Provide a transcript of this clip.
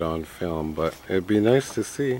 on film, but it'd be nice to see.